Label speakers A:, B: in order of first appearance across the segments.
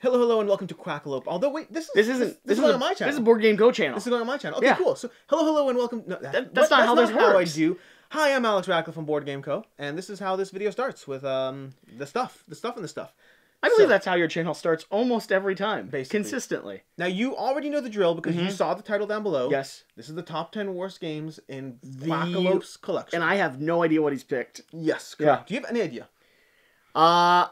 A: Hello, hello, and welcome to Quackalope. Although, wait, this is
B: This isn't.
A: This,
B: This,
A: is
B: is
A: going
B: a,
A: on my channel.
B: This is Board Game Co channel.
A: This is going on my channel. Okay,
B: Yeah.
A: cool. So, hello, hello, and welcome. No, that-
B: That- that's not how this
A: how I
B: works.
A: do. Hi, I'm Alex Radcliffe from Board Game Co. And this is how this video starts with um the stuff, the stuff, and the stuff.
B: I believe
A: So-
B: that's how your channel starts almost every time,
A: Basically.
B: consistently.
A: Now, you already know the drill because you
B: Mhm.
A: saw the title down below.
B: Yes,
A: This is the top ten worst games in
B: The-
A: Quackalope's collection.
B: and I have no idea what he's picked.
A: yes,
B: Yeah.
A: Do you have any idea?
B: Uh,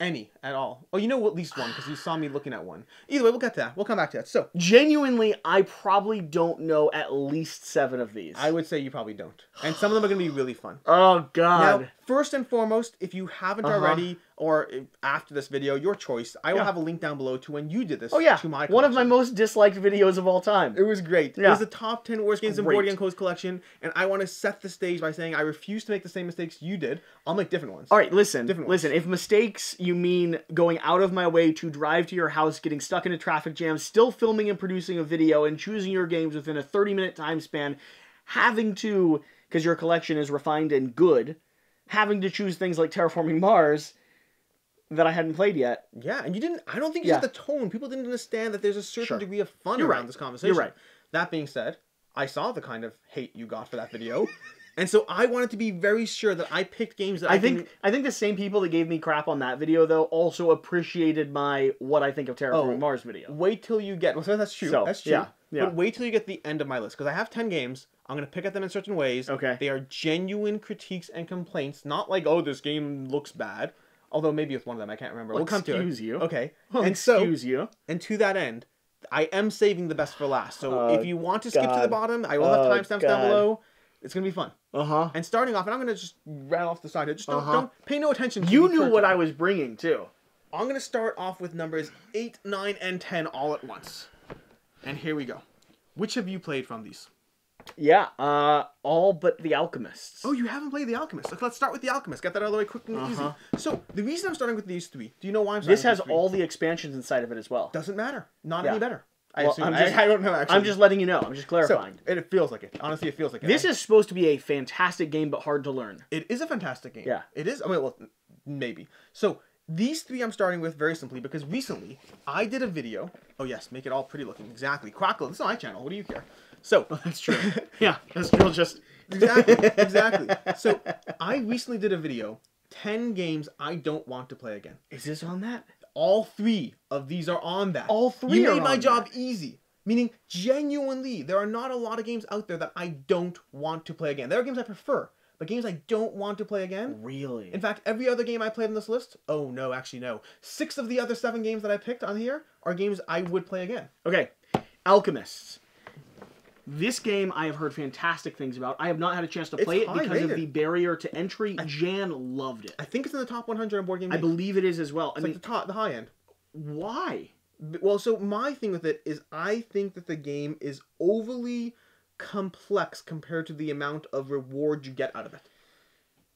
A: Any at all? Oh, you know at least one because you saw me looking at one. Either way, we'll get to that. We'll come back to that. So,
B: genuinely, I probably don't know at least seven of these.
A: I would say you probably don't, and some of them are going to be really fun.
B: oh God.
A: Now, first and foremost, if you haven't
B: Uh-huh.
A: already, or after this video, your choice. I will
B: Yeah.
A: have a link down below to when you did this.
B: oh yeah,
A: to my
B: one of my most disliked videos of all time.
A: It was great.
B: Yeah.
A: It was the top ten worst games in Board
B: Great.
A: Game Co's collection, and I want to set the stage by saying I refuse to make the same mistakes you did. I'll make different ones.
B: All right, listen,
A: Different ones.
B: listen. If mistakes you mean going out of my way to drive to your house, getting stuck in a traffic jam, still filming and producing a video, and choosing your games within a thirty-minute time span, having to because your collection is refined and good, having to choose things like Terraforming Mars that I hadn't played yet.
A: Yeah, and you didn't. I don't think you
B: Yeah.
A: set the tone. People didn't understand that there's a certain
B: Sure.
A: degree of fun
B: You're
A: around
B: right.
A: this conversation.
B: You're right.
A: That being said, I saw the kind of hate you got for that video, and so I wanted to be very sure that I picked games that I,
B: I think
A: can-
B: I think the same people that gave me crap on that video though also appreciated my what I think of Terraforming
A: Oh.
B: Mars video.
A: wait till you get. Well, so that's true.
B: So,
A: that's true.
B: yeah, yeah.
A: But wait till you get the end of my list because I have ten games. I'm gonna pick at them in certain ways.
B: Okay.
A: They are genuine critiques and complaints, not like oh this game looks bad. Although maybe with one of them I can't remember. we'll come to it.
B: Excuse you.
A: Okay.
B: Well, oh,
A: and so
B: excuse you.
A: and to that end, I am saving the best for last. So
B: Oh,
A: if you want to skip to the bottom, I will
B: Oh,
A: have timestamps down below. It's gonna be fun.
B: Uh huh.
A: And starting off, and I'm gonna just rat off the side here. Just don't,
B: Uh-huh.
A: don't pay no attention. To
B: You knew what I was bringing too.
A: I'm gonna start off with numbers eight, nine, and ten all at once. And here we go. Which have you played from these?
B: Yeah, uh, all but the Alchemists.
A: Oh, you haven't played The Alchemist. Okay, let's start with The Alchemist. Get that out of the way quick and
B: Uh-huh.
A: easy. So the reason I'm starting with these three. Do you know why I'm starting?
B: this has
A: with these three?
B: all the expansions inside of it as well.
A: Doesn't matter. Not
B: Yeah.
A: any better. I
B: Well,
A: assume.
B: I'm
A: I-
B: just-
A: I, don't know actually.
B: I'm just letting you know. I'm just
A: so
B: clarifying.
A: it, it feels like it. Honestly, it feels like it.
B: this
A: I-
B: is supposed to be a fantastic game, but hard to learn.
A: It is a fantastic game.
B: Yeah.
A: It is. I mean, well, maybe. So these three I'm starting with very simply because recently I did a video. Oh yes, make it all pretty looking. Exactly. Quackle. This is my channel. What do you care? So
B: That's true. yeah, that's real. Just
A: exactly, exactly. So I recently did a video. Ten games I don't want to play again.
B: is this on that?
A: All three of these are on that.
B: All three
A: You made my job easy. Meaning, genuinely, there are not a lot of games out there that I don't want to play again. There are games I prefer, but games I don't want to play again.
B: Really?
A: In fact, every other game I played on this list, oh no, actually no. Six of the other seven games that I picked on here are games I would play again.
B: Okay, Alchemists. This game I have heard fantastic things about. I have not had a chance to
A: It's
B: play it
A: high
B: because of the barrier to entry. Jan loved it.
A: I think it's in the top 100 on Board Game
B: I believe it is as well. I
A: It's
B: mean,
A: like the top, the high end.
B: why?
A: Well, so my thing with it is I think that the game is overly complex compared to the amount of reward you get out of it.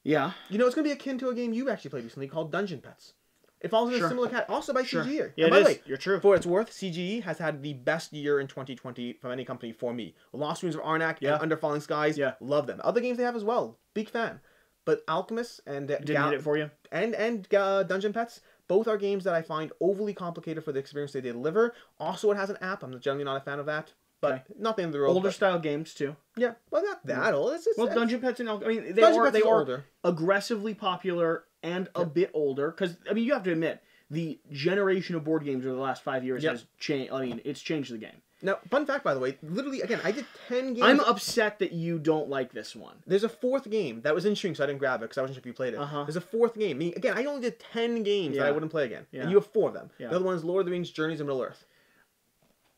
B: Yeah.
A: You know, it's going to be akin to a game you actually played recently called Dungeon Pets. It falls in
B: Sure.
A: a similar cat, also by
B: Sure.
A: CGE.
B: Yeah,
A: And by the way,
B: You're true.
A: For its worth, CGE has had the best year in 2020 from any company for me. Lost Ruins of Arnak
B: Yeah.
A: and Under Falling Skies,
B: Yeah.
A: love them. Other games they have as well, big fan. But Alchemist and uh,
B: Didn't
A: Gal-
B: it for you.
A: and and uh, Dungeon Pets, both are games that I find overly complicated for the experience they deliver. Also, it has an app. I'm generally not a fan of that, but
B: Okay.
A: not the end of the world.
B: Older
A: but-
B: style games too.
A: yeah, well, not that old. It's, it's,
B: Well, Dungeon Pets and Al- I mean they
A: Dungeon
B: are
A: Pets
B: they are
A: older.
B: aggressively popular and a bit older because I mean you have to admit the generation of board games over the last five years
A: Yep.
B: has changed. I mean it's changed the game.
A: Now, fun fact, by the way, literally, again, I did 10 games.
B: I'm upset that you don't like this one.
A: There's a fourth game that was interesting, so I didn't grab it because I wasn't sure if you played it.
B: Uh-huh.
A: There's a fourth game. Meaning, again, I only did 10 games that I
B: Yeah.
A: wouldn't play again.
B: Yeah.
A: And you have four of them.
B: Yeah.
A: The other one is Lord of the Rings Journeys of Middle Earth.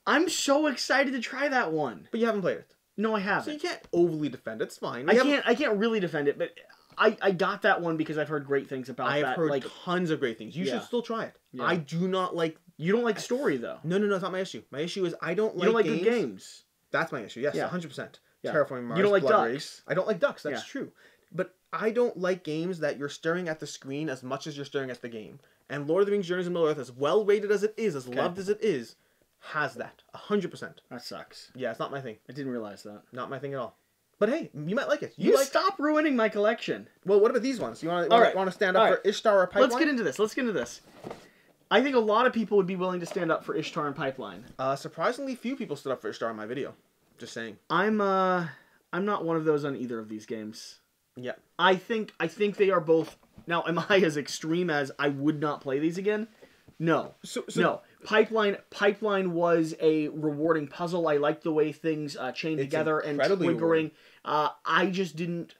B: I'm so excited to try that one.
A: But you haven't played it.
B: No, I
A: So
B: haven't.
A: you can't overly defend it. It's fine.
B: I
A: haven't-
B: can't. I can't really defend it, but I, I got that one because I've heard great things about
A: I have
B: that.
A: heard
B: like
A: tons of great things. You
B: Yeah.
A: should still try it.
B: Yeah.
A: I do not like.
B: you don't like story though.
A: No, no, no. It's not my issue. My issue is I don't
B: You
A: like,
B: don't like
A: games.
B: good games.
A: That's my issue. Yes,
B: Yeah.
A: 100%.
B: Yeah.
A: Terraforming Mars.
B: You don't like
A: Blood
B: ducks.
A: Race. I don't like ducks. That's
B: Yeah.
A: true. But I don't like games that you're staring at the screen as much as you're staring at the game. And Lord of the Rings Journeys of Middle Earth, as well rated as it is, as loved as it is, has that. 100%.
B: That sucks.
A: Yeah, it's not my thing.
B: I didn't realize that.
A: Not my thing at all. But hey, you might like it. You,
B: You
A: like.
B: stop ruining my collection.
A: Well, what about these ones? You want to
B: right.
A: want to stand up
B: All
A: for
B: right.
A: Ishtar or Pipeline?
B: Let's get into this. Let's get into this. I think a lot of people would be willing to stand up for Ishtar and Pipeline.
A: Uh, surprisingly few people stood up for Ishtar in my video. Just saying.
B: I'm uh I'm not one of those on either of these games.
A: Yeah.
B: I think I think they are both now am I as extreme as I would not play these again? No.
A: So, so
B: no. Pipeline Pipeline was a rewarding puzzle. I liked the way things uh, chained
A: It's
B: together and triggering. Uh, I just didn't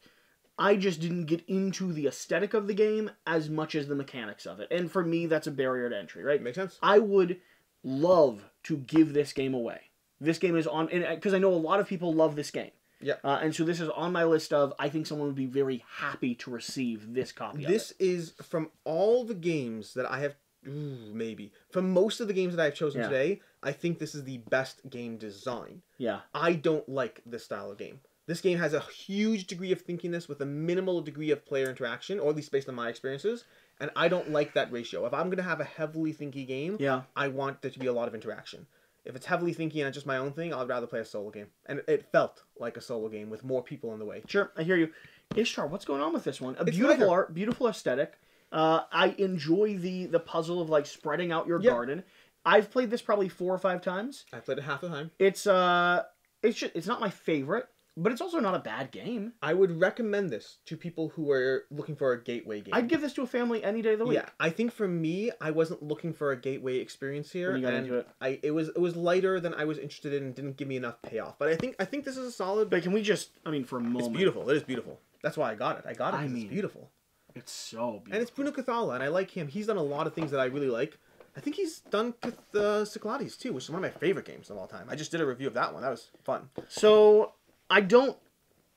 B: I just didn't get into the aesthetic of the game as much as the mechanics of it. And for me that's a barrier to entry, right?
A: Makes sense.
B: I would love to give this game away. This game is on, because I know a lot of people love this game.
A: Yeah.
B: Uh, and so this is on my list of, I think someone would be very happy to receive this copy
A: This
B: of it.
A: is from all the games that I have. Ooh, maybe For most of the games that I've chosen
B: Yeah.
A: today, I think this is the best game design.
B: Yeah.
A: I don't like this style of game. This game has a huge degree of thinkiness with a minimal degree of player interaction, or at least based on my experiences. And I don't like that ratio. If I'm going to have a heavily thinky game,
B: Yeah.
A: I want there to be a lot of interaction. If it's heavily thinky and it's just my own thing, I'd rather play a solo game. And it felt like a solo game with more people in the way.
B: Sure, I hear you. Ishtar, what's going on with this one? A
A: It's
B: beautiful
A: lighter.
B: art, beautiful aesthetic. Uh, I enjoy the the puzzle of like spreading out your
A: Yeah.
B: garden. I've played this probably four or five times.
A: I played it half the time.
B: It's uh, it's just, it's not my favorite, but it's also not a bad game.
A: I would recommend this to people who are looking for a gateway game.
B: I'd give this to a family any day of the week.
A: Yeah, I think for me, I wasn't looking for a gateway experience here,
B: When you got
A: and
B: into it.
A: I it was it was lighter than I was interested in, and didn't give me enough payoff. But I think I think this is a solid.
B: But can we just, I mean, for a moment,
A: It's beautiful. It is beautiful. That's why I got it. I got it.
B: I mean,
A: it's beautiful,
B: It's so beautiful.
A: and it's Bruno Cathala, and I like him. He's done a lot of things that I really like. I think he's done Cath- uh, Cyclades too, which is one of my favorite games of all time. I just did a review of that one. That was fun.
B: So I don't,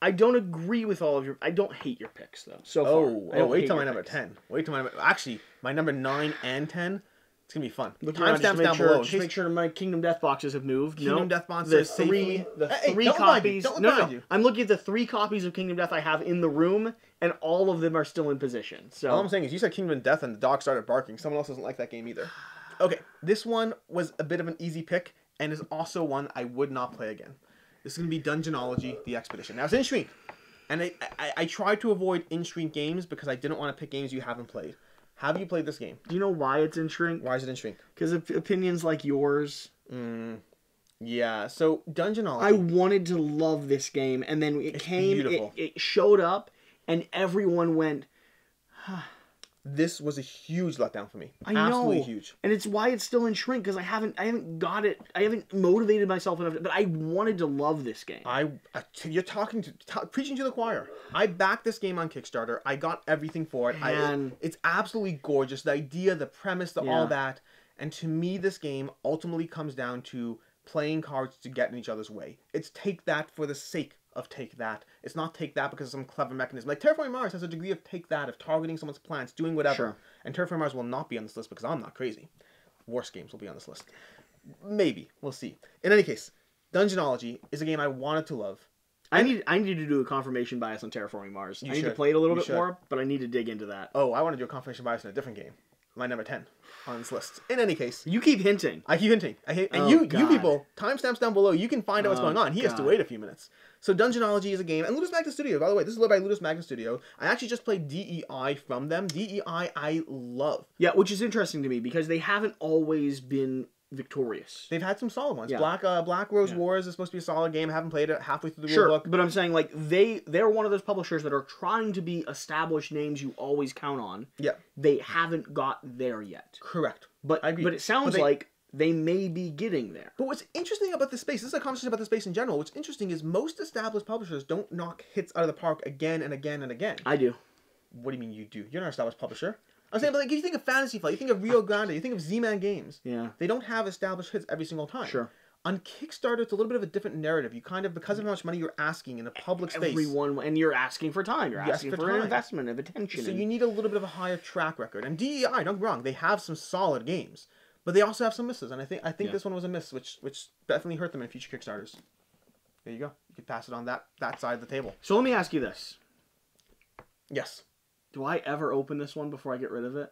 B: I don't agree with all of your. I don't hate your picks though. So far.
A: Oh,
B: I
A: oh wait till my
B: your
A: number
B: picks.
A: ten. Wait till my. Actually, my number nine and ten. It's gonna be fun.
B: Look around, just
A: Timestamps
B: make
A: down
B: sure,
A: below.
B: just make sure my Kingdom Death boxes have moved.
A: Kingdom
B: no,
A: Death
B: the
A: boxes
B: three,
A: safely-
B: the
A: Hey,
B: three
A: don't look behind you,
B: copies.
A: don't
B: no, no,
A: you.
B: I'm looking at the three copies of Kingdom Death I have in the room, and all of them are still in position. So
A: All I'm saying is you said Kingdom Death and the dog started barking. Someone else doesn't like that game either. Okay, this one was a bit of an easy pick and is also one I would not play again. This is going to be Dungeonology The Expedition. Now, it's in shrink. And I, I, I tried to avoid in shrink games because I didn't want to pick games you haven't played. Have you played this game?
B: do you know why it's in shrink?
A: Why is it in shrink?
B: Because of opinions like yours.
A: Mm, yeah, so Dungeonology.
B: I wanted to love this game, and then it
A: It's
B: came, it, it showed up, and everyone went,
A: This was a huge letdown for me.
B: I
A: Absolutely
B: know.
A: huge.
B: and it's why it's still in shrink because I haven't, I haven't got it, I haven't motivated myself enough. But I wanted to love this game.
A: I, uh, I you're talking to preaching to the choir. I backed this game on Kickstarter. I got everything for it. I, it's absolutely gorgeous. The idea, the premise, the
B: Yeah.
A: all that. And to me, this game ultimately comes down to playing cards to get in each other's way. It's take that for the sake of take that. It's not take that because of some clever mechanism. Like Terraforming Mars has a degree of take that of targeting someone's plants, doing whatever.
B: Sure.
A: And Terraforming Mars will not be on this list because I'm not crazy. Worst games will be on this list. Maybe we'll see. In any case, Dungeonology is a game I wanted to love.
B: I need, I need to do a confirmation bias on Terraforming Mars.
A: You
B: I need to play it a little
A: You
B: bit
A: should.
B: more, but I need to dig into that.
A: Oh, I want to do a confirmation bias in a different game. My number ten on this list. In any case,
B: You keep hinting.
A: I keep hinting. I hate, and
B: Oh,
A: you, you people, timestamps down below. You can find out what's
B: Oh,
A: going on. He has to wait a few minutes. So Dungeonology is a game, and Ludus Magnus Studio. By the way, this is led by Ludus Magnus Studio. I actually just played DEI from them. DEI I love.
B: Yeah, which is interesting to me because they haven't always been victorious.
A: They've had some solid ones.
B: Yeah.
A: Black uh, Black Rose
B: Yeah.
A: Wars is supposed to be a solid game. I haven't played it halfway through the
B: Sure,
A: book.
B: but I'm saying like they they're one of those publishers that are trying to be established names you always count on.
A: Yeah,
B: They haven't got there yet,
A: correct.
B: but
A: I agree.
B: but it sounds
A: But they-
B: like they may be getting there.
A: But what's interesting about this space, this is a conversation about the space in general. What's interesting is most established publishers don't knock hits out of the park again and again and again.
B: I do.
A: What do you mean you do? You're not an established publisher. I'm saying, but like, if you think of Fantasy Flight, you think of Rio Grande, you think of Z-Man Games.
B: Yeah.
A: They don't have established hits every single time.
B: Sure.
A: On Kickstarter, it's a little bit of a different narrative. You kind of, because of how much money you're asking in a public space,
B: Everyone and you're asking for time. You're
A: Yes,
B: asking
A: for
B: for, an investment of attention.
A: so
B: and-
A: you need a little bit of a higher track record. And DEI, don't get me wrong, they have some solid games, but they also have some misses. And I think I think
B: Yeah.
A: this one was a miss, which which definitely hurt them in future Kickstarters. There you go. You could pass it on that that side of the table.
B: so let me ask you this:
A: Yes.
B: Do I ever open this one before I get rid of it?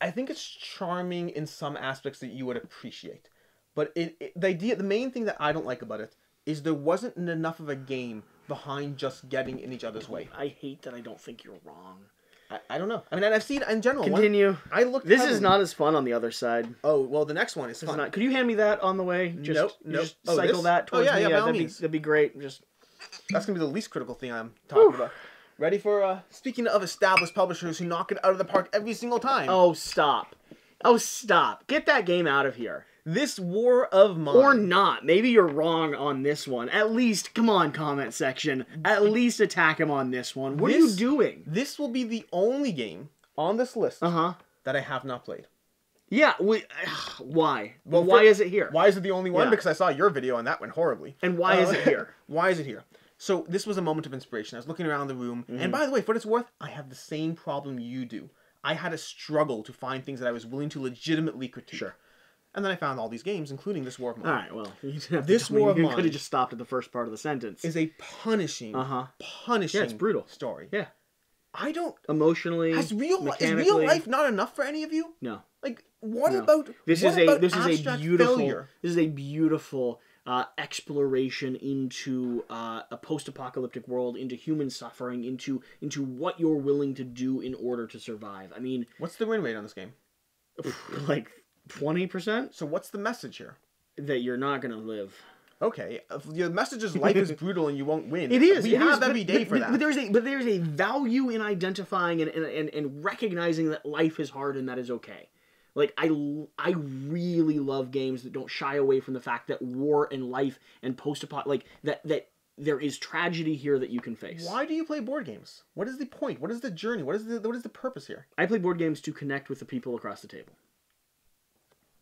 A: I think it's charming in some aspects that you would appreciate, but it, it the idea the main thing that I don't like about it is there wasn't enough of a game behind just getting in each other's way.
B: I hate that I don't think you're wrong.
A: I, I don't know. I mean, and I've seen in general. one-
B: Continue.
A: I looked.
B: This is not as fun on the other side.
A: Oh well, the next one is
B: This is
A: fun.
B: not. Could you hand me that on the way? Just,
A: Nope, nope.
B: Just
A: Oh,
B: cycle
A: this?
B: that
A: Oh,
B: towards
A: yeah,
B: me.
A: yeah, by all
B: that'd be that'd be great. Just
A: That's gonna be the least critical thing I'm talking about. Ready for uh speaking of established publishers who knock it out of the park every single time.
B: oh stop, oh stop. Get that game out of here.
A: This War of Mine.
B: Or not. Maybe you're wrong on this one. At least, come on, comment section. At least attack him on this one. What are you doing?
A: This will be the only game on this list
B: Uh huh.
A: that I have not played.
B: Yeah. We, why?
A: Well,
B: why
A: for-
B: is it here?
A: Why is it the only one?
B: Yeah.
A: Because I saw your video and that went horribly.
B: And why is
A: Uh,
B: it here?
A: Why is it here? So this was a moment of inspiration. I was looking around the room,
B: Mm-hmm.
A: and by the way, for what it's worth, I have the same problem you do. I had a struggle to find things that I was willing to legitimately critique.
B: Sure.
A: And then I found all these games, including this War of Mine.
B: All right. Well, you didn't have
A: This
B: to tell me.
A: war of
B: you
A: mine
B: could have just stopped at the first part of the sentence.
A: Is a punishing,
B: Uh-huh.
A: punishing,
B: Yeah, it's brutal.
A: story.
B: Yeah.
A: I don't.
B: Emotionally,
A: Has real is real life not enough for any of you?
B: No.
A: Like, what
B: No.
A: about
B: This is a this is a beautiful
A: failure?
B: this is a beautiful uh, exploration into uh, a post-apocalyptic world, into human suffering, into into what you're willing to do in order to survive. I mean,
A: What's the win rate on this game?
B: like twenty percent
A: So what's the message here?
B: that you're not gonna live.
A: Okay, your message is life is brutal and you won't win.
B: It is.
A: We
B: it
A: have
B: is,
A: every
B: but-
A: day
B: but,
A: for
B: but-
A: that.
B: But there's a but there's a value in identifying and, and, and, and recognizing that life is hard and that is okay. Like I I really love games that don't shy away from the fact that war and life and post apo like that that there is tragedy here that you can face.
A: Why do you play board games? What is the point? What is the journey? What is the what is the purpose here?
B: I play board games to connect with the people across the table.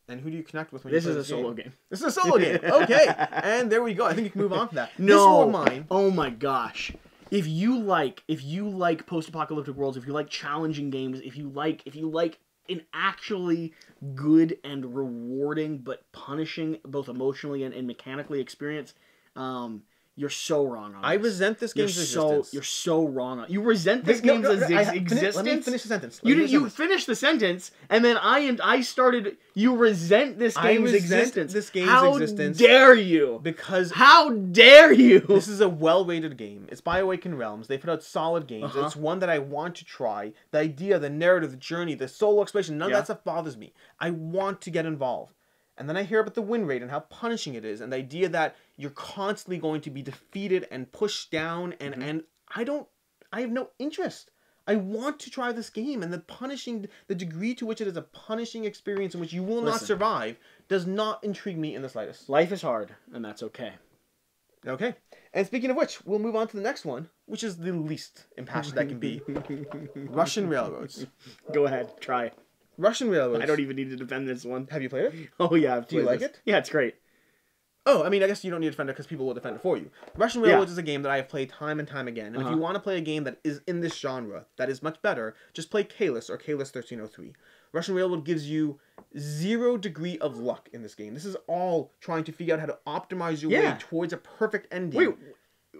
A: And who do you connect with when
B: This
A: you
B: is
A: play
B: a solo game.
A: This is a solo game. Okay, and there we go. I think you can move on from that.
B: No.
A: Mine.
B: Oh my gosh. If you like if you like post-apocalyptic worlds, if you like challenging games, if you like if you like an actually good and rewarding but punishing both emotionally and, and mechanically experience, um, you're so wrong on
A: I
B: this.
A: resent this
B: you're
A: game's
B: so
A: existence.
B: you're so wrong on you resent this game's
A: no, no,
B: exi-
A: I-
B: existence.
A: Let me finish the sentence. Let
B: You did
A: finish
B: you
A: the sentence.
B: finished the sentence, and then I and I started. You resent this game's
A: resent
B: existence.
A: this game's
B: How
A: existence
B: dare you?
A: because
B: How dare you?
A: this is a well-rated game. It's by Awaken Realms. They put out solid games.
B: Uh-huh.
A: It's one that I want to try. The idea, the narrative, the journey, the solo exploration, none
B: Yeah.
A: of that stuff bothers me. I want to get involved. And then I hear about the win rate and how punishing it is, and the idea that you're constantly going to be defeated and pushed down, and
B: Mm-hmm.
A: and I don't, I have no interest. I want to try this game, and the punishing, the degree to which it is a punishing experience in which you will not survive, does not intrigue me in the slightest.
B: Life is hard, and that's okay.
A: Okay. And speaking of which, we'll move on to the next one, which is the least impassioned that can be. Russian railroads.
B: Go ahead, try.
A: Russian railroads.
B: I don't even need to defend this one.
A: Have you played it?
B: Oh yeah, I've
A: Do you like
B: this.
A: it?
B: Yeah, it's great.
A: Oh, I mean, I guess you don't need to defend it because people will defend it for you. Russian
B: Yeah.
A: Railroads is a game that I have played time and time again. And if
B: Uh-huh.
A: you want to play a game that is in this genre, that is much better, just play Caylus or Caylus 1303. Russian Railroad gives you zero degree of luck in this game. This is all trying to figure out how to optimize your
B: Yeah.
A: way towards a perfect ending.
B: Wait,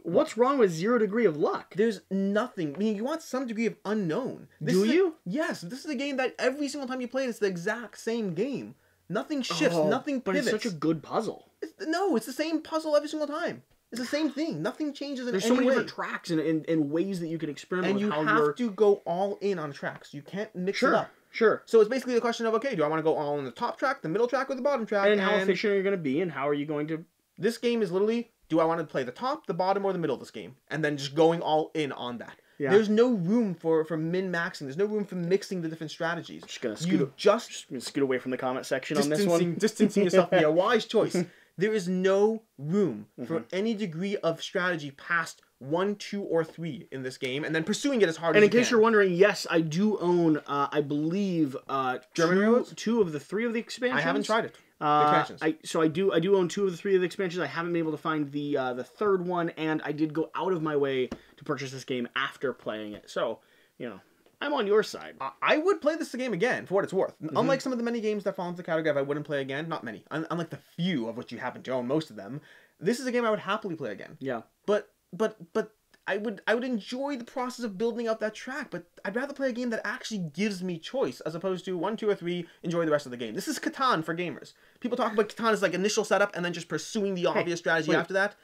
B: what's wrong with zero degree of luck?
A: There's nothing. I mean, you want some degree of unknown. This
B: Do
A: is a-
B: you?
A: yes. This is a game that every single time you play it, it's the exact same game. Nothing shifts.
B: Oh,
A: nothing
B: but it's such a good puzzle.
A: It's- no, it's the same puzzle every single time. It's the same thing. Nothing changes in
B: There's
A: any
B: so many
A: way.
B: different tracks and, and, and ways that you can experiment
A: and you have
B: you're.
A: to go all in on tracks. You can't mix it
B: Sure,
A: up.
B: sure.
A: So it's basically the question of okay, do I want to go all in the top track, the middle track, or the bottom track?
B: And how efficient are you going to be, and how are you going to?
A: This game is literally do I want to play the top, the bottom, or the middle of this game, and then just going all in on that.
B: Yeah.
A: There's no room for for min maxing. There's no room for mixing the different strategies.
B: Just gonna scoot,
A: You just
B: just gonna scoot away from the comment section on this one.
A: distancing yourself be a wise choice. There is no room for
B: Mm-hmm.
A: any degree of strategy past one, two, or three in this game, and then pursuing it as hard
B: And
A: as
B: in
A: you
B: case
A: can.
B: you're wondering, yes, I do own. Uh, I believe uh,
A: German
B: two,
A: Railroads?
B: two of the three of the expansions.
A: I haven't tried it.
B: Uh,
A: expansions.
B: I so I do I do own two of the three of the expansions. I haven't been able to find the uh, the third one, and I did go out of my way to purchase this game after playing it. So you know, I'm on your side.
A: I- I would play this game again for what it's worth.
B: Mm-hmm.
A: Unlike some of the many games that fall into the category of I wouldn't play again, not many. Un- unlike the few of which you happen to own most of them, this is a game I would happily play again.
B: Yeah,
A: But but but I would I would enjoy the process of building out that track. But I'd rather play a game that actually gives me choice as opposed to one, two, or three. Enjoy the rest of the game. This is Catan for gamers. People talk about Catan as like initial setup and then just pursuing the obvious strategy
B: wait.
A: after that.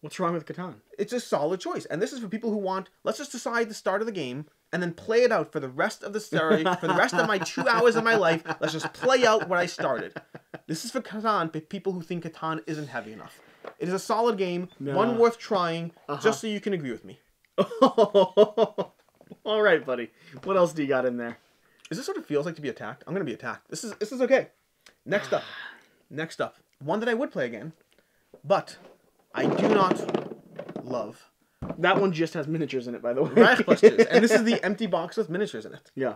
B: what's wrong with Catan?
A: It's a solid choice. And this is for people who want, let's just decide the start of the game and then play it out for the rest of the story, for the rest of my two hours of my life. Let's just play out what I started. This is for Catan, but people who think Catan isn't heavy enough. It is a solid game, one worth trying,
B: Uh-huh.
A: just so you can agree with me.
B: All right, buddy. What else do you got in there?
A: Is this what it feels like to be attacked? I'm gonna be attacked. This is this is okay. Next up, next up, one that I would play again, but I do not love
B: That one just has miniatures in it, by the way.
A: Reichbusters, and this is the empty box with miniatures in it.
B: yeah.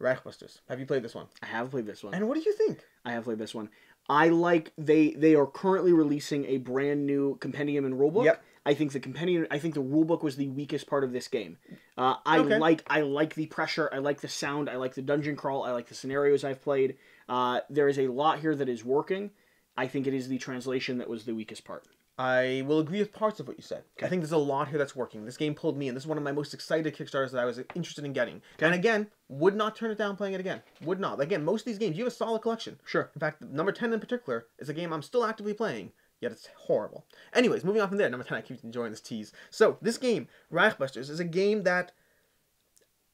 A: Reichbusters. Have you played this one?
B: I have played this one.
A: And what do you think?
B: I have played this one. I like they they are currently releasing a brand new compendium and rulebook.
A: Yep.
B: I think the compendium I think the rulebook was the weakest part of this game. Uh, I
A: Okay.
B: like I like the pressure, I like the sound, I like the dungeon crawl, I like the scenarios I've played. Uh, there is a lot here that is working. I think it is the translation that was the weakest part.
A: I will agree with parts of what you said. I think there's a lot here that's working. This game pulled me in. This is one of my most excited Kickstarters that I was interested in getting. And again, would not turn it down playing it again. Would not. Again, most of these games, you have a solid collection.
B: Sure.
A: In fact, number 10 in particular is a game I'm still actively playing, yet it's horrible. Anyways, moving on from there, number 10, I keep enjoying this tease. So, this game, Reichbusters, is a game that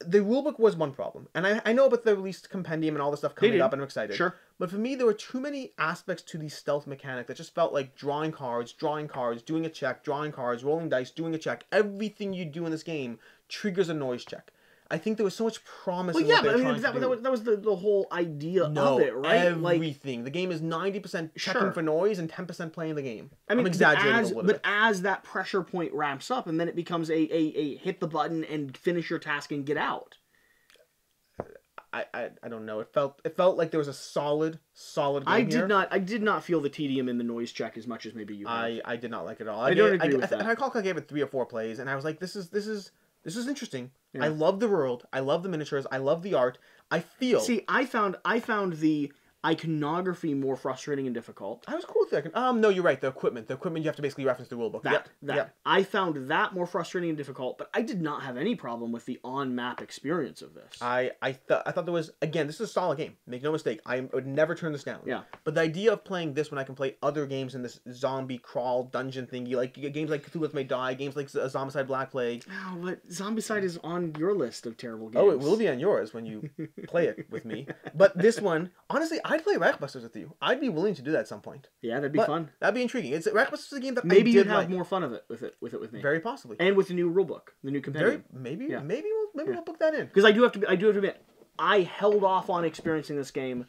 A: the rulebook was one problem. And I, I know about the released compendium and all the stuff coming up, and I'm excited.
B: Sure.
A: But for me, there were too many aspects to the stealth mechanic that just felt like drawing cards, drawing cards, doing a check, drawing cards, rolling dice, doing a check. Everything you do in this game triggers a noise check. I think there was so much promise
B: Well,
A: in
B: yeah, but I mean that, that, was, that was the, the whole idea
A: no,
B: of it, right? Like
A: everything. the game is 90% checking
B: Sure.
A: for noise and 10% playing the game.
B: I mean,
A: am exaggerating
B: but as,
A: a little
B: but
A: bit.
B: as that pressure point ramps up, and then it becomes a, a, a hit the button and finish your task and get out.
A: I, I, I don't know. It felt it felt like there was a solid, solid game
B: I did
A: here.
B: not. I did not feel the tedium in the noise check as much as maybe you. Have.
A: I, I did not like it at all.
B: I don't agree
A: I,
B: with
A: I,
B: that.
A: I recall I gave it three or four plays, and I was like, "This is this is this is interesting.
B: Yeah.
A: I love the world. I love the miniatures. I love the art. I feel
B: See, I found I found the iconography more frustrating and difficult.
A: I was cool with that. Um, no, you're right. The equipment, the equipment, you have to basically reference the rulebook.
B: That
A: Yep,
B: that
A: yep.
B: I found that more frustrating and difficult, but I did not have any problem with the on map experience of this.
A: I I thought I thought there was again. This is a solid game. Make no mistake. I would never turn this down.
B: Yeah.
A: But the idea of playing this when I can play other games in this zombie crawl dungeon thingy, like games like Cthulhu May Die, games like Z- Zombicide Black Plague.
B: Oh, but Zombicide is on your list of terrible games.
A: Oh, it will be on yours when you play it with me. But this one, honestly, I'd play Reichbusters with you. I'd be willing to do that at some point.
B: Yeah, that'd be
A: But
B: fun.
A: That'd be intriguing. It's Reichbusters is a game that
B: Maybe
A: I
B: you'd have
A: like.
B: more fun of it with it with it with me,
A: Very possibly.
B: and with the new rulebook, the new
A: Very
B: compendium.
A: maybe
B: Yeah.
A: maybe we'll maybe
B: Yeah.
A: we'll book that in.
B: Because I do have to, be. I do have to admit, I held off on experiencing this game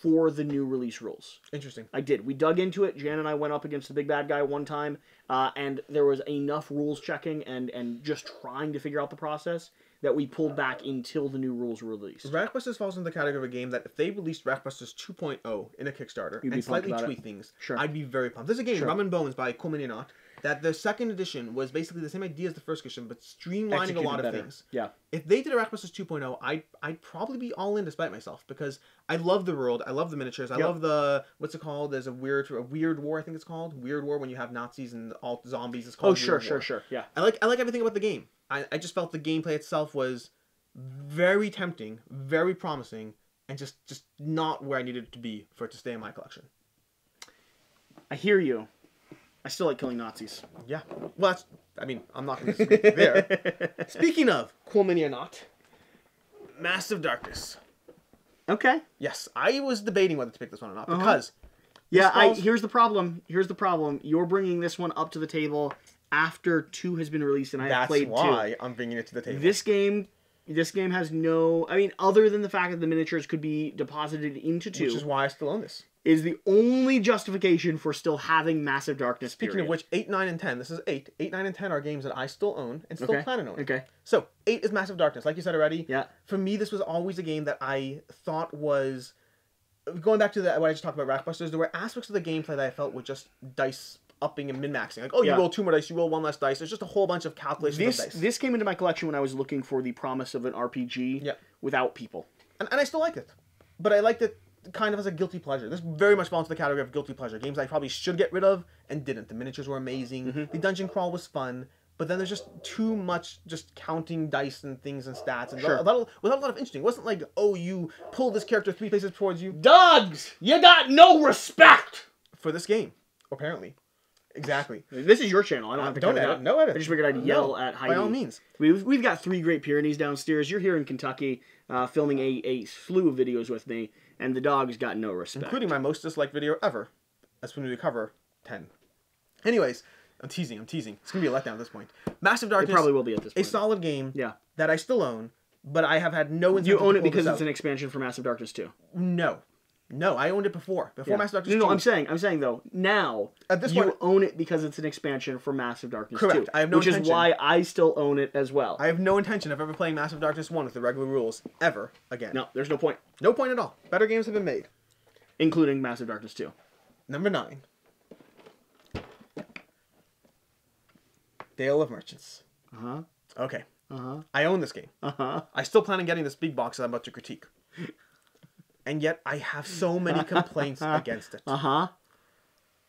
B: for the new release rules.
A: Interesting.
B: I did. We dug into it. Jan and I went up against the big bad guy one time, uh, and there was enough rules checking and and just trying to figure out the process that we pulled back until the new rules were released.
A: Reichbusters falls into the category of a game that if they released Reichbusters 2.0 in a Kickstarter and slightly
B: it.
A: tweak things,
B: Sure.
A: I'd be very pumped. There's a game,
B: Sure.
A: Rum and Bones by Cool Mini Not, that the second edition was basically the same idea as the first edition, but streamlining a
B: Executed
A: lot of things.
B: Yeah.
A: If they did a Reichbusters 2.0, I'd, I'd probably be all in despite myself because I love the world, I love the miniatures, I
B: Yep.
A: love the what's it called? There's a weird a weird war, I think it's called weird war when you have Nazis and all zombies. It's called.
B: Oh, sure, sure, sure. Yeah.
A: I like I like everything about the game. I, I just felt the gameplay itself was very tempting, very promising, and just just not where I needed it to be for it to stay in my collection.
B: I hear you. I still like killing Nazis.
A: Yeah. Well, that's. I mean, I'm not going to you there. Speaking of cool mini or not, Massive Darkness.
B: Okay.
A: Yes, I was debating whether to pick this one or not
B: Uh-huh.
A: because
B: Yeah,
A: This
B: I here's the problem. Here's the problem. You're bringing this one up to the table after two has been released, and I have
A: that's
B: played
A: why I'm bringing it to the table.
B: This game, this game has no. I mean, other than the fact that the miniatures could be deposited into two,
A: which is why I still own this.
B: is the only justification for still having Massive Darkness.
A: Speaking
B: period.
A: of which, eight, nine, and ten. This is eight. Eight, nine, and ten are games that I still own and still
B: Okay.
A: plan on owning.
B: okay,
A: So eight is Massive Darkness, like you said already.
B: yeah,
A: For me, this was always a game that I thought was going back to the, what I just talked about, Reichbusters. There were aspects of the gameplay that I felt were just dice upping and min maxing. Like, oh, you
B: Yeah.
A: roll two more dice, you roll one less dice. There's just a whole bunch of calculations
B: this
A: of dice.
B: this came into my collection when I was looking for the promise of an RPG
A: Yep.
B: without people.
A: and, and I still liked it, but I liked it kind of as a guilty pleasure. This very much falls into the category of guilty pleasure games I probably should get rid of and didn't. The miniatures were amazing.
B: Mm-hmm.
A: The dungeon crawl was fun. But then there's just too much just counting dice and things and stats and
B: Sure.
A: a lot of, without a lot of interesting. It wasn't like, oh, you pull this character three places towards you.
B: Dogs, you got no respect.
A: for this game, apparently. Exactly.
B: This is your channel. I don't
A: Uh,
B: have to
A: don't
B: it
A: edit.
B: out.
A: No edit.
B: I just figured I'd
A: No,
B: yell at Heidi.
A: By all means.
B: We've, we've got three Great Pyrenees downstairs. You're here in Kentucky uh, filming a, a slew of videos with me, and the dog's got no respect.
A: Including my most disliked video ever. That's when we cover 10. Anyways, I'm teasing. I'm teasing. It's going to be a letdown at this point. Massive
B: it
A: Darkness,
B: probably will be at this
A: a solid game
B: yeah.
A: that I still own, but I have had no
B: You own it because
A: out.
B: it's an expansion for Massive Darkness 2.
A: No. No, I owned it before. Before
B: Yeah.
A: Massive Darkness
B: No, no,
A: 2.
B: I'm saying, I'm saying though, now
A: At this
B: you
A: point-
B: own it because it's an expansion for Massive Darkness
A: Correct.
B: 2.
A: I have no
B: which is why I still own it as well.
A: I have no intention of ever playing Massive Darkness 1 with the regular rules ever again.
B: No, there's no point,
A: No point at all. Better games have been made.
B: including Massive Darkness 2.
A: Number 9. Dale of Merchants.
B: Uh huh.
A: Okay.
B: Uh huh.
A: I own this game.
B: Uh huh.
A: I still plan on getting this big box that I'm about to critique. And yet I have so many complaints against it.
B: Uh huh.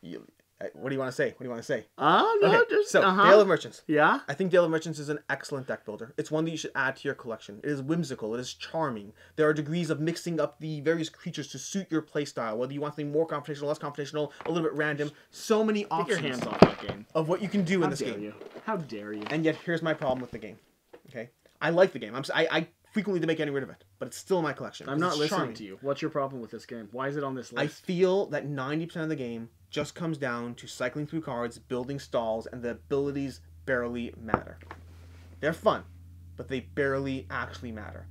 A: You- uh, what do you want to say? What do you want to say?
B: Uh no,
A: Okay,
B: just
A: so
B: uh-huh.
A: Dale of Merchants.
B: Yeah.
A: I think Dale of Merchants is an excellent deck builder. It's one that you should add to your collection. It is whimsical. It is charming. There are degrees of mixing up the various creatures to suit your playstyle, whether you want something more confrontational, less confrontational, a little bit random. So many options
B: hands off that game.
A: of what you can do
B: How
A: in this
B: dare
A: game.
B: you? How dare you?
A: And yet, here's my problem with the game. Okay, I like the game. I'm s- I, I frequently to make any rid of it, but it's still in my collection.
B: I'm not listening
A: charming.
B: to you. What's your problem with this game? Why is it on this list?
A: I feel that 90% of the game just comes down to cycling through cards, building stalls, and the abilities barely matter. They're fun, but they barely actually matter.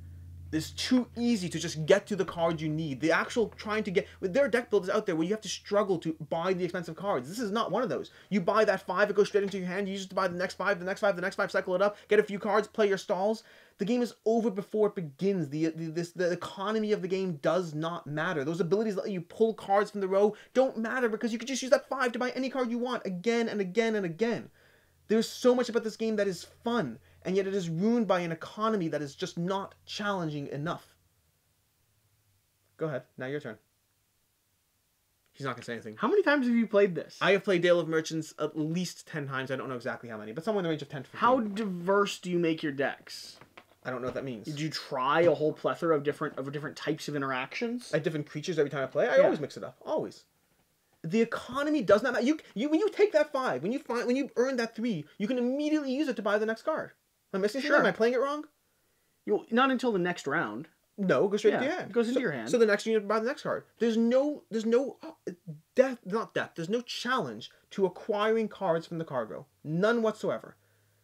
A: It's too easy to just get to the cards you need. The actual trying to get there are deck builders out there where you have to struggle to buy the expensive cards. This is not one of those. You buy that five, it goes straight into your hand. You just buy the next five, the next five, the next five, cycle it up, get a few cards, play your stalls. The game is over before it begins. The, the this the economy of the game does not matter. Those abilities that let you pull cards from the row don't matter because you could just use that five to buy any card you want again and again and again. There's so much about this game that is fun, and yet it is ruined by an economy that is just not challenging enough. Go ahead. Now your turn. He's not gonna say anything.
B: How many times have you played this?
A: I have played Dale of Merchants at least ten times. I don't know exactly how many, but somewhere in the range of ten to fifteen.
B: How diverse do you make your decks?
A: I don't know what that means.
B: Did you try a whole plethora of different of different types of interactions?
A: I have different creatures every time I play. I
B: Yeah.
A: always mix it up. Always. The economy does not matter. You, you when you take that five, when you find when you earn that three, you can immediately use it to buy the next card. Am I missing
B: Sure.
A: something? Am I playing it wrong?
B: You not until the next round.
A: No, it goes straight
B: Yeah,
A: into your hand.
B: it goes into
A: So-
B: your hand.
A: So the next you to buy the next card. There's no, there's no uh, death, not death. There's no challenge to acquiring cards from the cargo. None whatsoever.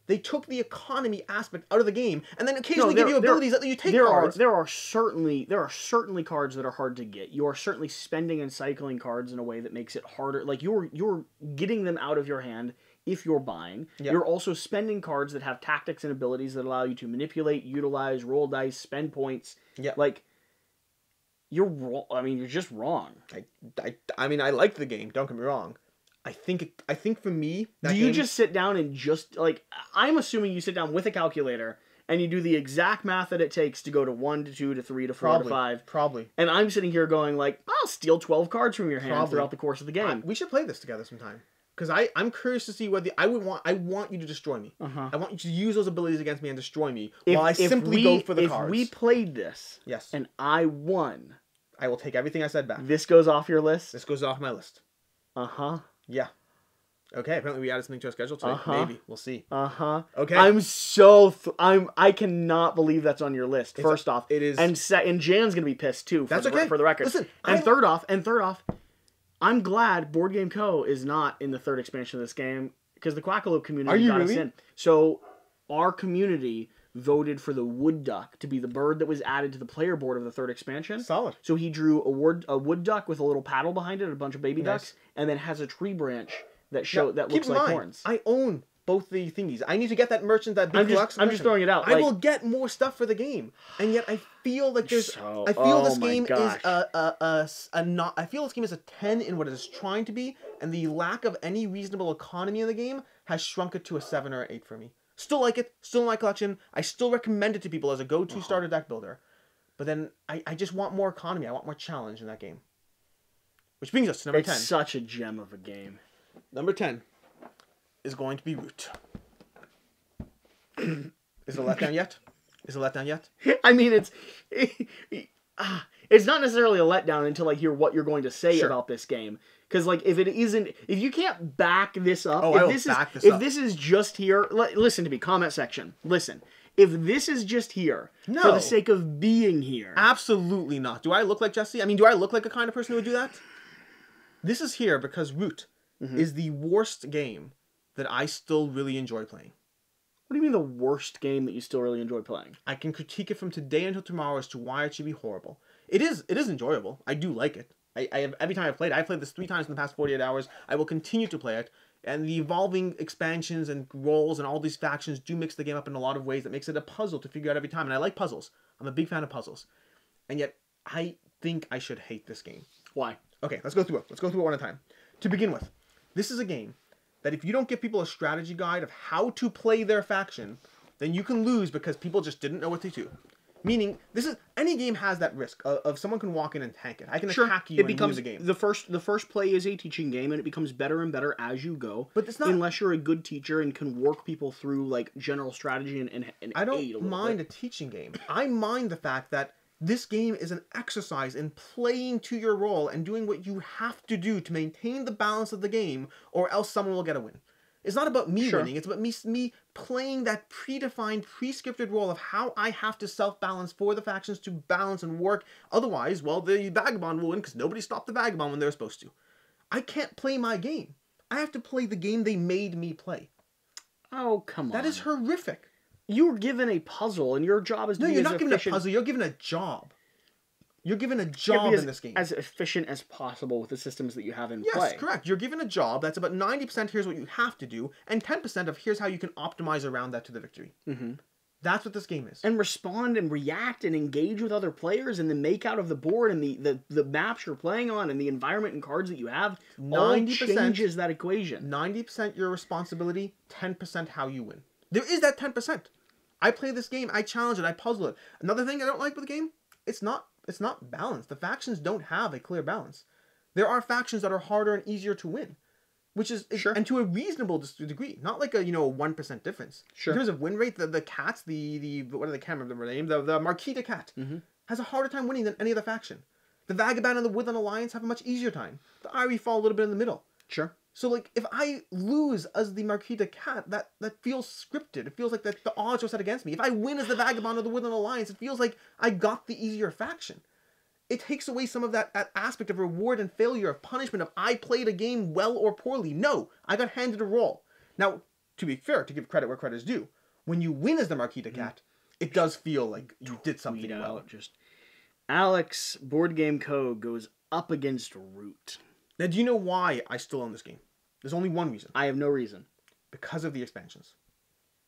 A: They took the economy aspect out of the game, and then occasionally
B: there-
A: give you
B: there-
A: abilities that you take
B: there
A: cards.
B: are there are certainly there are certainly cards that are hard to get. You are certainly spending and cycling cards in a way that makes it harder. Like you're you're getting them out of your hand if you're buying.
A: Yeah.
B: You're also spending cards that have tactics and abilities that allow you to manipulate, utilize, roll dice, spend points.
A: Yeah.
B: Like you're wrong. I mean, you're just wrong.
A: I, I, I mean, I like the game. Don't get me wrong. I think, it, I think for me, that
B: do you
A: game-
B: just sit down and just like I'm assuming you sit down with a calculator and you do the exact math that it takes to go to one to two to three to four
A: probably,
B: to five.
A: probably.
B: And I'm sitting here going like, I'll steal 12 cards from your hand
A: Probably.
B: throughout the course of the
A: I-
B: game.
A: we should play this together sometime. Because I, I'm curious to see whether I would want. I want you to destroy me.
B: Uh-huh.
A: I want you to use those abilities against me and destroy me,
B: If,
A: while I simply
B: we,
A: go for the
B: if
A: cards.
B: we played this
A: yes,
B: and I won,
A: I will take everything I said back.
B: this goes off your list.
A: This goes off my list.
B: Uh huh.
A: Yeah. Okay. Apparently, we added something to our schedule today.
B: Uh-huh.
A: Maybe we'll see.
B: Uh huh.
A: Okay.
B: I'm so th- I'm I cannot believe that's on your list.
A: It's-
B: First off,
A: it is-
B: and se- and Jan's gonna be pissed too. For
A: That's
B: the,
A: okay.
B: for the record.
A: Listen,
B: and
A: I-
B: third off, and third off, I'm glad Board Game Co is not in the third expansion of this game because the Quackalope community
A: Are you
B: got us
A: really?
B: in. So our community voted for the wood duck to be the bird that was added to the player board of the third expansion.
A: Solid.
B: So he drew a wood a wood duck with a little paddle behind it, and a bunch of baby
A: Nice.
B: ducks, and then has a tree branch that show
A: Now,
B: that looks like
A: mind,
B: horns.
A: I own both the thingies. I need to get that merchant that big
B: I'm just- I'm just throwing it out,
A: I
B: like-
A: will get more stuff for the game, and yet I feel like there's.
B: So-
A: I feel
B: oh
A: this game is
B: gosh.
A: a, a, a, s- a not. I feel this game is a ten in what it is trying to be, and the lack of any reasonable economy in the game has shrunk it to a seven or eight for me. Still like it, still in my collection. I still recommend it to people as a go-to
B: Uh-huh.
A: starter deck builder, but then I, I just want more economy. I want more challenge in that game. Which brings us to number
B: it's
A: ten.
B: such a gem of a game.
A: Number 10 is going to be Root. is it a letdown yet? Is it a letdown yet?
B: I mean, it's ah, it's not necessarily a letdown until I hear what you're going to say
A: Sure.
B: about this game. Because like if it isn't, if you can't back this up,
A: Oh,
B: if this
A: back
B: is
A: this
B: if
A: up.
B: this is just here, li- listen to me. Comment section. Listen, if this is just here
A: no.
B: for the sake of being here,
A: Absolutely not. Do I look like Jesse? I mean, do I look like a kind of person who would do that? This is here because Root
B: Mm-hmm.
A: is the worst game that I still really enjoy playing.
B: what do you mean the worst game that you still really enjoy playing?
A: I can critique it from today until tomorrow as to why it should be horrible. It is it is enjoyable. I do like it. I, I have every time I've played, it, I've played this three times in the past 48 hours. I will continue to play it. And the evolving expansions and roles and all these factions do mix the game up in a lot of ways that makes it a puzzle to figure out every time. And I like puzzles. I'm a big fan of puzzles. And yet I think I should hate this game.
B: Why?
A: Okay, let's go through it. Let's go through it one at a time. To begin with, this is a game that if you don't give people a strategy guide of how to play their faction, then you can lose because people just didn't know what to do. Meaning, this is any game has that risk of, of someone can walk in and tank it. I can attack you
B: it
A: and
B: becomes
A: lose a game.
B: the first. The first play is a teaching game, and it becomes better and better as you go.
A: But it's not-
B: unless you're a good teacher and can work people through like general strategy and and, and
A: I don't
B: little
A: mind
B: bit.
A: a teaching game. I mind the fact that this game is an exercise in playing to your role and doing what you have to do to maintain the balance of the game, or else someone will get a win. It's not about me
B: Sure.
A: winning. It's about me me playing that predefined, pre-scripted role of how I have to self-balance for the factions to balance and work. Otherwise, well, the vagabond will win because nobody stopped the vagabond when they were supposed to. I can't play my game. I have to play the game they made me play.
B: Oh come on!
A: That is horrific.
B: You were given a puzzle, and your job is to
A: No, you're not given a puzzle. You're given a job. You're given a job
B: as,
A: in this game.
B: as efficient as possible with the systems that you have in place.
A: yes,
B: play.
A: correct. You're given a job that's about 90% here's what you have to do, and 10% of here's how you can optimize around that to the victory.
B: hmm
A: That's what this game is.
B: And respond and react and engage with other players and the make out of the board and the, the, the maps you're playing on and the environment and cards that you have
A: 90%
B: changes that equation.
A: 90% your responsibility, 10% how you win. There is that 10%. I play this game, I challenge it, I puzzle it. Another thing I don't like with the game, it's not it's not balanced. The factions don't have a clear balance. There are factions that are harder and easier to win, which is
B: Sure.
A: and to a reasonable degree, not like a you know one percent difference.
B: Sure.
A: In terms of win rate, the, the cats, the the what are the remember their name, the the Marquis de cat
B: Mhm.
A: has a harder time winning than any other faction. The Vagabond and the Woodland Alliance have a much easier time. The Eyrie fall a little bit in the middle.
B: Sure.
A: So like if I lose as the Marquis de cat, that that feels scripted. It feels like that the odds are set against me. If I win as the Vagabond of the Woodland Alliance, it feels like I got the easier faction. It takes away some of that, that aspect of reward and failure, of punishment, of I played a game well or poorly. No, I got handed a role. Now, to be fair, to give credit where credit is due, when you win as the Marquis de mm. cat, it does feel like you did something
B: Tweet
A: well.
B: just Alex Board Game Co goes up against root.
A: Now, do you know why I still own this game? There's only one reason.
B: I have no reason.
A: Because of the expansions.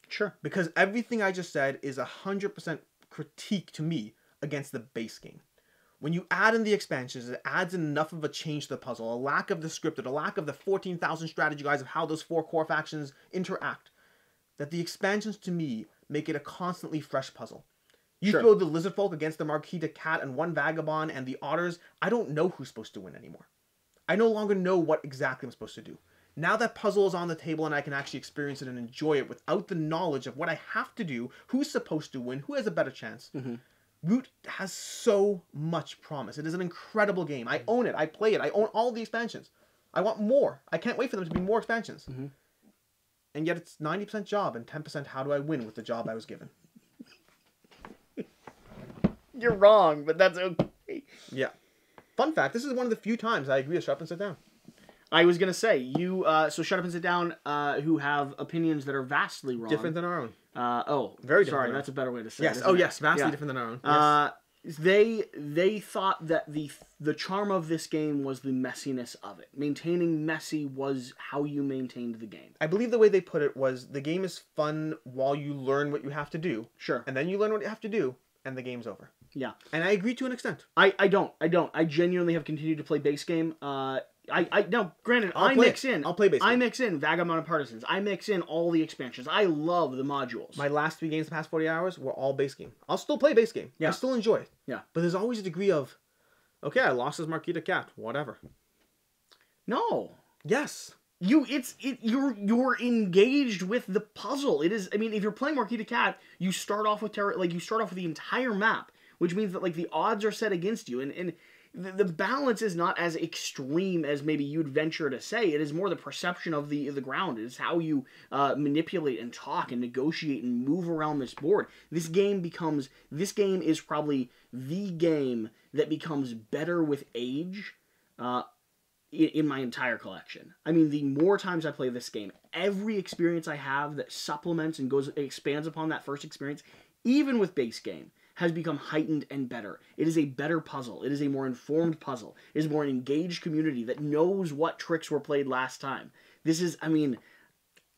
B: Sure.
A: because everything I just said is a hundred percent critique to me against the base game. When you add in the expansions, it adds in enough of a change to the puzzle, a lack of the scripted, a lack of the fourteen thousand strategy guides of how those four core factions interact. That the expansions to me make it a constantly fresh puzzle. You
B: Sure.
A: throw the lizard folk against the Marquis de cat and one vagabond and the otters. I don't know who's supposed to win anymore. I no longer know what exactly I'm supposed to do. Now that puzzle is on the table and I can actually experience it and enjoy it without the knowledge of what I have to do, who's supposed to win, who has a better chance.
B: Mhm.
A: Root has so much promise. It is an incredible game. I own it. I play it. I own all the expansions. I want more. I can't wait for them to be more expansions.
B: Mhm.
A: And yet it's 90% job and 10% how do I win with the job I was given.
B: You're wrong, but that's okay.
A: Yeah. Fun fact, this is one of the few times I agree to shut up and sit down.
B: I was gonna say you. Uh, so shut up and sit down. Uh, who have opinions that are vastly wrong.
A: Different than our own.
B: Uh, oh,
A: Very different
B: Sorry, that's a better way to say.
A: Yes.
B: it,
A: Oh,
B: it?
A: yes. Vastly
B: Yeah.
A: different than our own. Yes.
B: Uh, they they thought that the the charm of this game was the messiness of it. Maintaining messy was how you maintained the game.
A: I believe the way they put it was the game is fun while you learn what you have to do,
B: Sure.
A: and then you learn what you have to do, and the game's over.
B: Yeah.
A: And I agree to an extent.
B: I, I don't I don't I genuinely have continued to play base game. Uh, I I no granted
A: I'll
B: I
A: play
B: mix in
A: I'll play base
B: I mix in Vagabond and Partisans. I mix in all the expansions. I love the modules.
A: My last three games the past 40 hours were all base game. I'll still play base game.
B: Yeah.
A: I still enjoy it.
B: Yeah.
A: But there's always a degree of, okay, I lost as Marquis de Cat. Whatever.
B: no.
A: Yes.
B: You it's it you're you're engaged with the puzzle. It is I mean if you're playing Marquis de Cat, you start off with terror like you start off with the entire map which means that like the odds are set against you, and and the, balance is not as extreme as maybe you'd venture to say. It is more the perception of the the ground. It is how you uh, manipulate and talk and negotiate and move around this board. This game becomes this game is probably the game that becomes better with age. Uh, in my entire collection. I mean, the more times I play this game, every experience I have that supplements and goes expands upon that first experience, even with base game, has become heightened and better. It is a better puzzle. It is a more informed puzzle. It is more engaged community that knows what tricks were played last time. This is, I mean,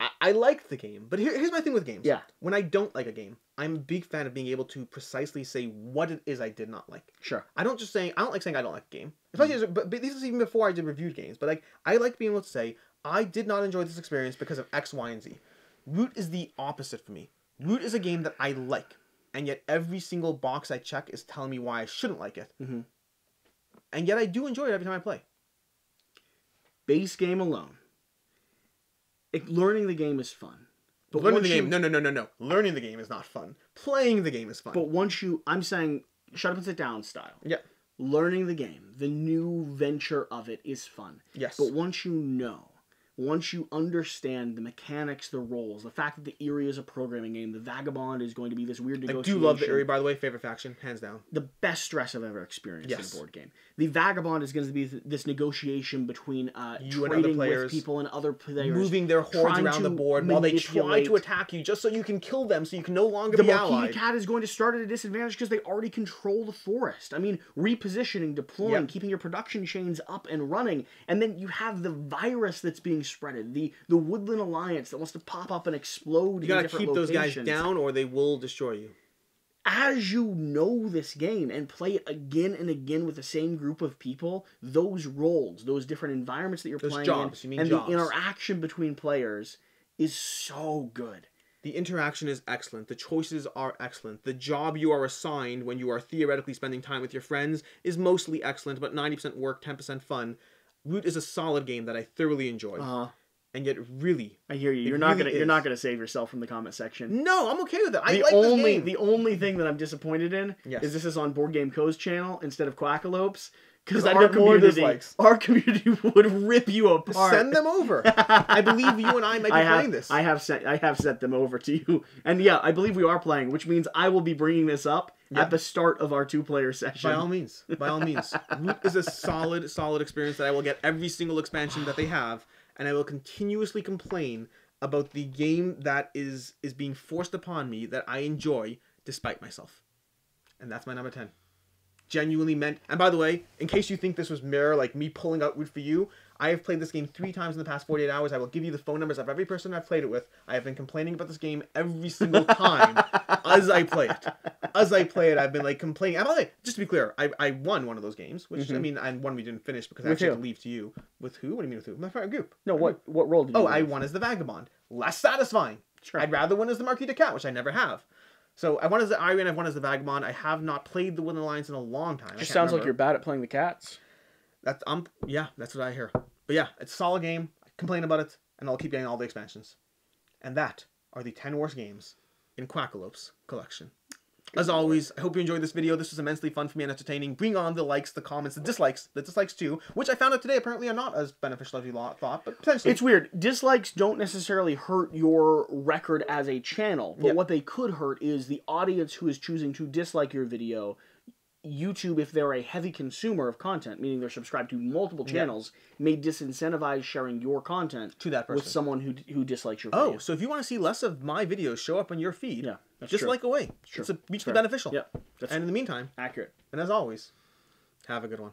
A: I, I like the game, but here, here's my thing with games.
B: Yeah.
A: When I don't like a game, I'm a big fan of being able to precisely say what it is I did not like.
B: sure.
A: I don't just say I don't like saying I don't like a game, especially as, but, but this is even before I did reviewed games. But like I like being able to say I did not enjoy this experience because of X, Y, and Z. Root is the opposite for me. Root is a game that I like, and yet every single box I check is telling me why I shouldn't like it.
B: Mhm.
A: And yet I do enjoy it every time I play.
B: Base game alone. It, learning the game is fun. But
A: Learning the
B: you-
A: game, no, no, no, no, no. Learning the game is not fun. Playing the game is fun.
B: But once you, I'm saying, shut up and sit down style.
A: yeah,
B: Learning the game, the new venture of it is fun.
A: yes.
B: But once you know, once you understand the mechanics, the roles, the fact that the Eyrie is a programming game, the Vagabond is going to be this weird
A: I do love the Eyrie, by the way. Favorite faction, hands down.
B: The best stress I've ever experienced
A: Yes.
B: in a board game. The Vagabond is going to be this negotiation between uh,
A: You and
B: trading
A: other players,
B: with people and other players.
A: Moving their hordes around the board while they try to attack you, just so you can kill them, so you can no longer
B: the
A: be
B: Marquis
A: allied.
B: Cat is going to start at a disadvantage because they already control the forest. I mean, repositioning, deploying,
A: Yep.
B: keeping your production chains up and running, and then you have the virus that's being spreaded, the the Woodland Alliance that wants to pop up and explode.
A: You gotta keep those guys down, or they will destroy you.
B: As you know this game and play it again and again with the same group of people, those roles, those different environments that you're
A: Those
B: playing
A: jobs, you
B: in,
A: mean
B: and
A: jobs.
B: the interaction between players is so good.
A: The interaction is excellent. The choices are excellent. The job you are assigned when you are theoretically spending time with your friends is mostly excellent, but 90% work, 10% fun. Root is a solid game that I thoroughly enjoy.
B: Uh,
A: and yet, really,
B: I hear you. You're not
A: really
B: gonna you're not gonna save yourself from the comment section.
A: no, I'm okay with it. I
B: the
A: like
B: only the only thing that I'm disappointed in
A: Yes.
B: is this is on Board Game Co's channel instead of Quackalopes because our community
A: dislikes.
B: our community would rip you apart.
A: Send them over. I believe you and I might be
B: I have,
A: playing this.
B: I have sent I have sent them over to you, and yeah, I believe we are playing, which means I will be bringing this up
A: Yeah.
B: at the start of our two player session.
A: By all means, by all means, Root is a solid, solid experience that I will get every single expansion that they have, and I will continuously complain about the game that is is being forced upon me that I enjoy despite myself, and that's my number ten. Genuinely meant. And by the way, in case you think this was mirror like me pulling out Root for you, I have played this game three times in the past 48 hours. I will give you the phone numbers of every person I've played it with. I have been complaining about this game every single time as I play it. As I play it, I've been like complaining. And by the way, just to be clear, I, I won one of those games, which I
B: Mhm.
A: mean, and one we didn't finish because I
B: With
A: actually had to leave to you. With who? What do you mean with who? My friend group.
B: no, what what role did you?
A: Oh, I won as the vagabond. Less satisfying.
B: Sure.
A: I'd rather win as the Marquis de Cat, which I never have. So I won as the Iron, I've won as the Vagabond. I have not played the Woodland Alliance in a long time. I
B: Just sounds like you're bad at playing the cats.
A: That's um yeah, that's what I hear. But yeah, it's a solid game. I complain about it, and I'll keep getting all the expansions. And that are the ten worst games in Quackalope's collection. As always, I hope you enjoyed this video. This was immensely fun for me and entertaining. Bring on the likes, the comments, the dislikes, the dislikes too, which I found out today apparently are not as beneficial as you thought, but potentially.
B: It's weird. Dislikes don't necessarily hurt your record as a channel, but
A: Yep.
B: what they could hurt is the audience who is choosing to dislike your video. YouTube, if they're a heavy consumer of content, meaning they're subscribed to multiple channels, may disincentivize sharing your content
A: to that person.
B: with someone who who dislikes your
A: Oh,
B: video.
A: so if you want to see less of my videos show up on your feed,
B: Yeah, that's
A: just
B: true.
A: like away.
B: True.
A: It's a mutually beneficial.
B: That's
A: And in the meantime,
B: accurate.
A: and as always, have a good one.